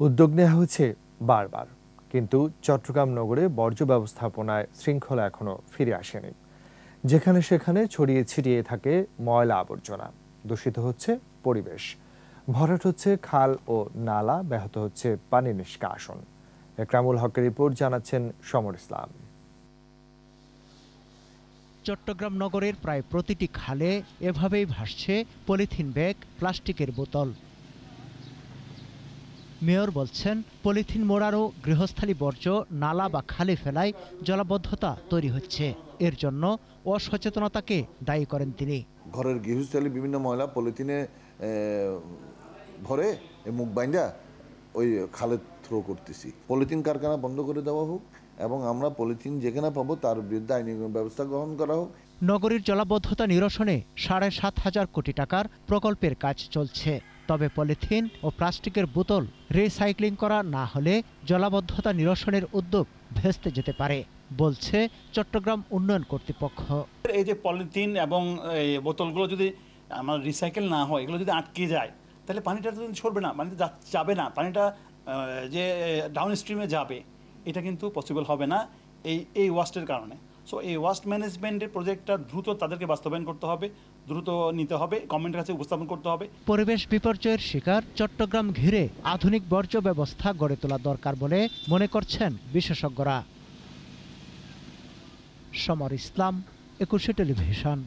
উদ্যোগ নেওয়া হয়েছে বারবার। কিন্তু চট্টগ্রাম নগরে বর্জ্য ব্যবস্থাপনায় শৃঙ্খলা এখনও ফিরে আসেনি। যেখানে সেখানে ছড়িয়ে ছিটিয়ে থাকে ময়লা আবর্জনা। দূষিত হচ্ছে পরিবেশ। ভরাট হচ্ছে খাল ও নালা, ব্যাহত হচ্ছে পানি নিষ্কাশন। একরামুল হকের রিপোর্ট জানাচ্ছেন সমর ইসলাম। চট্টগ্রাম নগরের প্রায় প্রতিটি খালে এভাবেই ভাসছে পলিথিন ব্যাগ, প্লাস্টিকের বোতল। মেয়র বলছেন পলিথিন মোড়ারও গৃহস্থালী বর্জ্য নালা বা খালে ফেলায় জলাবদ্ধতা তৈরি হচ্ছে। এর জন্য অসচেতনতাকে দায়ী করেন তিনি। ঘরের গৃহস্থলী বিভিন্ন ময়লা পলিথিনে ভরে মুখ বাইন্দা ওই খালে থ্রো করতেছি। পলিথিন কারখানা বন্ধ করে দেওয়া হোক এবং আমরা পলিথিন যেখানে পাবো তার বিরুদ্ধে আইনি ব্যবস্থা গ্রহণ করা হোক। নগরীর জলাবদ্ধতা নিরসনে সাড়ে সাত হাজার কোটি টাকার প্রকল্পের কাজ চলছে। তবে পলিথিন ও প্লাস্টিকের বোতল রিসাইক্লিং করা না হলে জলাবদ্ধতা নিরসনের উদ্যোগ ভেস্তে যেতে পারে, বলছে চট্টগ্রাম উন্নয়ন কর্তৃপক্ষ। এই যে পলিথিন এবং বোতলগুলো যদি আমার রিসাইকেল না হয়, এগুলো যদি আটকে যায়, তাহলে পানিটা তো সরবে না যা- যাবে না, পানিটা যে ডাউন স্ট্রিমে যাবে, এটা কিন্তু পসিবল হবে না এই এই ওয়াস্টের কারণে। সো এই ওয়াস্ট ম্যানেজমেন্টের প্রজেক্টটা দ্রুত তাদেরকে বাস্তবায়ন করতে হবে, দ্রুত নিতে হবে গভর্নমেন্টের কাছে উপস্থাপন করতে হবে। পরিবেশ বিপর্যয়ের শিকার চট্টগ্রাম ঘিরে আধুনিক বর্জ্য ব্যবস্থা গড়ে তোলা দরকার বলে মনে করছেন বিশেষজ্ঞরা। সমর ইসলাম, একুশে টেলিভিশন।